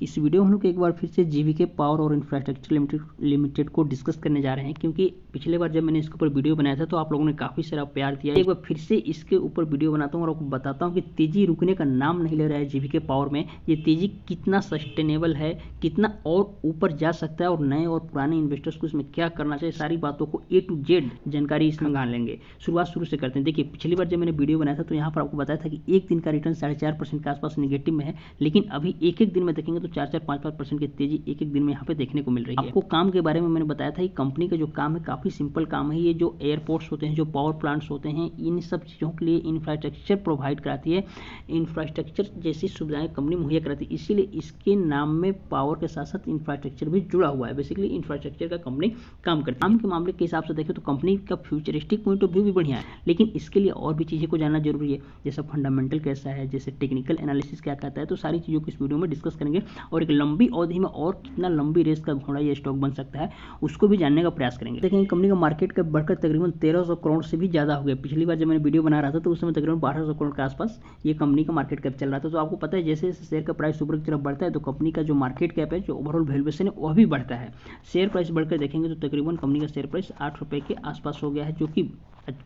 इस वीडियो में हम लोग एक बार फिर से जीवीके पावर और इंफ्रास्ट्रक्चर लिमिटेड लिमिटेड को डिस्कस करने जा रहे हैं, क्योंकि पिछले बार जब मैंने इसके ऊपर वीडियो बनाया था तो आप लोगों ने काफ़ी सारा प्यार दिया। एक बार फिर से इसके ऊपर वीडियो बनाता हूँ और आपको बताता हूँ कि तेज़ी रुकने का नाम नहीं ले रहा है जीवीके पावर में। ये तेज़ी कितना सस्टेनेबल है, कितना और ऊपर जा सकता है, और नए और पुराने इन्वेस्टर्स को इसमें क्या करना चाहिए, सारी बातों को ए टू जेड जानकारी इसमें गान लेंगे। शुरुआत शुरू से करते हैं। देखिए, पिछली बार जब मैंने वीडियो बनाया था तो यहाँ पर आपको बताया था कि एक दिन का रिटर्न साढ़े के आसपास निगेटिव में है, लेकिन अभी एक एक दिन में देखेंगे तो चार चार पाँच पाँच परसेंट की तेज़ी एक एक दिन में यहाँ पे देखने को मिल रही है। आपको काम के बारे में मैंने बताया था कि कंपनी का जो काम है, काफ़ी सिंपल काम है। ये जो एयरपोर्ट्स होते हैं, जो पावर प्लांट्स होते हैं, इन सब चीज़ों के लिए इंफ्रास्ट्रक्चर प्रोवाइड कराती है। इंफ्रास्ट्रक्चर जैसी सुविधाएँ कंपनी मुहैया कराती है। इसीलिए इसके नाम में पावर के साथ साथ इंफ्रास्ट्रक्चर भी जुड़ा हुआ है। बेसिकली इंफ्रास्ट्रक्चर का कंपनी काम करती है। काम के मामले के हिसाब से देखें तो कंपनी का फ्यूचरिस्टिक पॉइंट ऑफ़ व्यू भी बढ़िया है। लेकिन इसके लिए और भी चीज़ें को जानना ज़रूरी है। जैसा फंडामेंटल कैसा है, जैसे टेक्निकल एनालिसिस क्या कहता है तो सारी चीज़ों को इस वीडियो में डिस्कस करेंगे। और एक लंबी अवधि में और कितना लंबी रेस का घोड़ा ये स्टॉक बन सकता है, उसको भी जानने का प्रयास करेंगे। देखेंगे कंपनी का मार्केट का बढ़कर तकरीबन तेरह करोड़ से भी ज़्यादा हो गया। पिछली बार जब मैंने वीडियो बना रहा था तो उस समय तकरीबन बारह करोड़ के आसपास ये कंपनी का मार्केट कैप चल रहा था। तो आपको पता है, जैसे जैसे शेयर का प्राइस ऊपर की तरफ़ बढ़ता है तो कंपनी का जो मार्केट कैप है, जो ओवरऑल वैल्यूएशन है, वह भी बढ़ता है। शेयर प्राइस बढ़कर देखेंगे तो तकरीबन कंपनी का शेयर प्राइस आठ रुपये के आसपास हो गया है, जो कि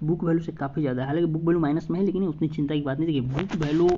बुक वैल्यू से काफ़ी ज़्यादा है। हालाँकि बुक वैल्यू माइनस में है, लेकिन उतनी चिंता की बात नहीं। देखिए, बुक वैल्यू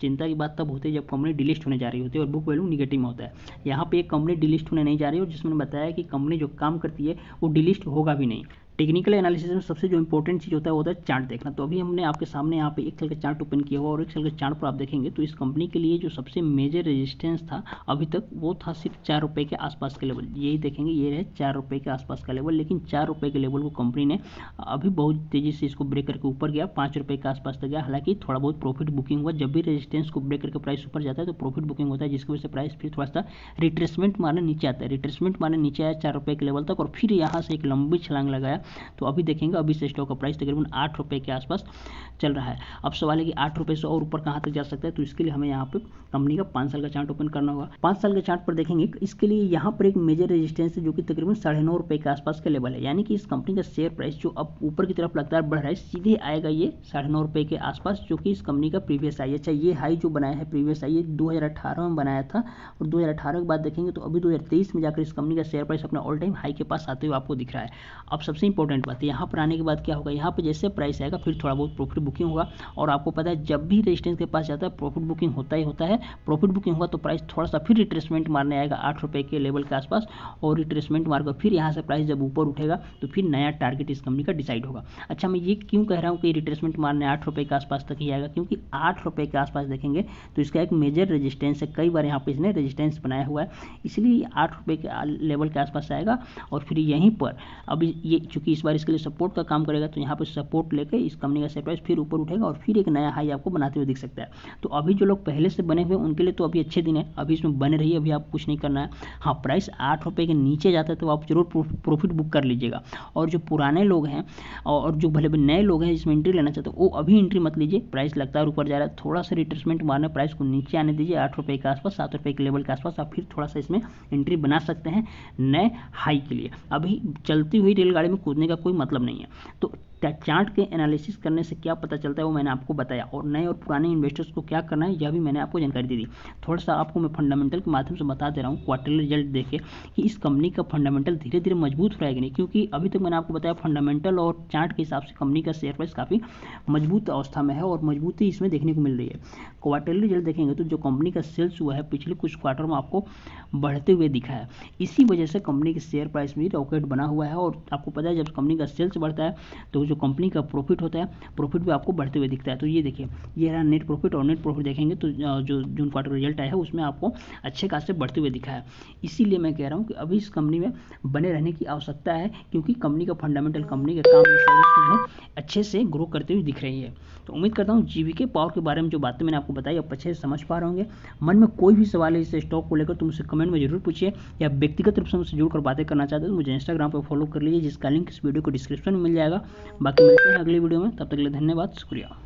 चिंता की बात तब होती है जब कंपनी डिलिस्ट होने जा रही होती है और बुक वैल्यू निगेटिव में होता है। यहाँ पे एक कंपनी डिलिस्ट होने नहीं जा रही है और जिसमें बताया कि कंपनी जो काम करती है वो डिलिस्ट होगा भी नहीं। टेक्निकल एनालिसिस में सबसे जो इंपॉर्टेंट चीज़ होता है, वो होता है चार्ट देखना। तो अभी हमने आपके सामने यहाँ पे एक साल का चार्ट ओपन किया हुआ और एक साल के चार्ट पर आप देखेंगे तो इस कंपनी के लिए जो सबसे मेजर रेजिस्टेंस था, अभी तक वो था सिर्फ़ चार रुपये के आसपास का लेवल यही देखेंगे, ये रहे चार रुपये के आसपास का लेवल लेकिन चार रुपये के लेवल को कंपनी ने अभी बहुत तेज़ी से इसको ब्रेक करके ऊपर गया, पाँच रुपये के आसपास तक गया। हालाँकि थोड़ा बहुत प्रॉफिट बुकिंग हुआ, जब भी रेजिस्टेंस को ब्रेक करके प्राइस ऊपर जाता है तो प्रॉफिट बुकिंग होता है, जिसकी वजह से प्राइस फिर थोड़ा सा रिट्रेसमेंट मारने नीचे आता है। रिट्रेसमेंट मारने नीचे आया चार रुपये के लेवल तक और फिर यहाँ से एक लंबी छलांग लगाया तो अभी देखेंगे, अभी से स्टॉक का प्राइस तकरीबन आठ रुपये के आसपास चल रहा है। अब सवाल है कि आठ रुपये से और ऊपर कहाँ तक जा सकता है तो इसके लिए हमें यहाँ पे कंपनी का पाँच साल का चार्ट ओपन करना होगा। पाँच साल के चार्ट पर देखेंगे, इसके लिए यहाँ पर एक मेजर रेजिस्टेंस है, जो कि तकरीबन साढ़े नौ के आसपास का लेवल है। यानी कि इस कंपनी का शेयर प्राइस जो अब ऊपर की तरफ़ लगातार बढ़ रहा है, सीधे आएगा ये साढ़े नौ के आसपास, जो कि इस कंपनी का प्रीवियस आई अच्छा ये हाई जो बनाया है प्रीवियस आई दो में बनाया था और दो हज़ार अठारह के बाद देखेंगे तो अभी दो में जाकर इस कंपनी का शेयर प्राइस अपने ऑल टाइम हाई के पास आते हुए आपको दिख रहा है। अब सबसे इंपॉर्टेंट बात है। यहाँ पर आने के बाद क्या होगा? यहाँ पर जैसे प्राइस आएगा, फिर थोड़ा बहुत प्रॉफिट बुकिंग होगा। और आपको पता है, जब भी रेजिस्टेंस के पास जाता है प्रॉफिट बुकिंग होता ही होता है। प्रॉफिट बुकिंग होगा तो प्राइस थोड़ा सा फिर रिट्रेसमेंट मारने आएगा, आठ रुपये के लेवल के आसपास। और रिट्रेसमेंट मारकर फिर यहाँ से प्राइस जब ऊपर उठेगा तो फिर नया टारगेट इस कंपनी का डिसाइड होगा। अच्छा मैं ये क्यों कह रहा हूँ कि रिट्रेसमेंट मारने आठ के आसपास तक ही आएगा? क्योंकि आठ के आसपास देखेंगे तो इसका एक मेजर रजिस्टेंस है। कई बार यहाँ पर इसने रजिस्टेंस बनाया हुआ है। इसलिए आठ रुपये के लेवल के आसपास आएगा। और फिर यहीं पर अभी ये चूँकि इस बार इसके लिए सपोर्ट का काम करेगा तो यहाँ पर सपोर्ट लेकर इस कंपनी का शेयर प्राइस फिर ऊपर उठेगा और फिर एक नया हाई आपको बनाते हुए दिख सकता है। तो अभी जो लोग पहले से बने हुए उनके लिए तो अभी अच्छे दिन है। अभी इसमें बने रहिए, अभी आप कुछ नहीं करना है। हाँ प्राइस आठ के नीचे जाता है तो आप ज़रूर प्रॉफिट बुक कर लीजिएगा। और जो पुराने लोग हैं, और जो भले नए लोग हैं, जिसमें एंट्री लेना चाहते हैं, वो अभी एंट्री मत लीजिए। प्राइस लगातार ऊपर जा रहा है। थोड़ा सा रिट्रेसमेंट मारना प्राइस को नीचे आने दीजिए। आठ रुपये के आसपास, सात रुपये के लेवल के आसपास आप फिर थोड़ा सा इसमें एंट्री बना सकते हैं नए हाई के लिए। अभी चलती हुई रेलगाड़ी में कूदने का कोई मतलब नहीं है। तो चार्ट के एनालिसिस करने से क्या पता चलता है वो मैंने आपको बताया और नए और पुराने इन्वेस्टर्स को क्या करना है, यह भी मैंने आपको जानकारी दे दी। थोड़ा सा आपको मैं फंडामेंटल के माध्यम से बता दे रहा हूँ क्वार्टरली रिज़ल्ट देखे कि इस कंपनी का फंडामेंटल धीरे धीरे मज़बूत हो नहीं, क्योंकि अभी तक मैंने आपको बताया फंडामेंटल और चार्ट के हिसाब से कंपनी का शेयर प्राइस काफ़ी मज़बूत अवस्था में है और मजबूती इसमें देखने को मिल रही है। क्वार्टरली रिज़ल्ट देखेंगे तो जो कंपनी का सेल्स हुआ है, पिछले कुछ क्वार्टर में आपको बढ़ते हुए दिखा है। इसी वजह से कंपनी के शेयर प्राइस भी रॉकेट बना हुआ है और आपको पता है जब कंपनी का सेल्स बढ़ता है तो जो कंपनी का प्रॉफिट होता है प्रॉफिट भी आपको बढ़ते हुए दिखता है। तो ये देखिए, ये रहा नेट प्रॉफिट और नेट प्रॉफिट देखेंगे तो जो जून क्वार्टर रिज़ल्ट आया है, उसमें आपको अच्छे खासे बढ़ते हुए दिखा है। इसीलिए मैं कह रहा हूँ कि अभी इस कंपनी में बने रहने की आवश्यकता है, क्योंकि कंपनी का फंडामेंटल कंपनी का काम अच्छे से ग्रो करते हुए दिख रही है। तो उम्मीद करता हूँ जीवीके पावर के बारे में जो बातें मैंने आपको बताई, आप अच्छे से समझ पा रहे होंगे। मन में कोई भी सवाल है इस स्टॉक को लेकर तो मुझसे कमेंट में ज़रूर पूछिए, या व्यक्तिगत रूप से मुझसे जुड़कर बातें करना चाहते हैं तो मुझे इंस्टाग्राम पर फॉलो कर लीजिए, जिसका लिंक इस वीडियो को डिस्क्रिप्शन में मिल जाएगा। बाकी मिलते हैं अगली वीडियो में तब तक के लिए धन्यवाद शुक्रिया।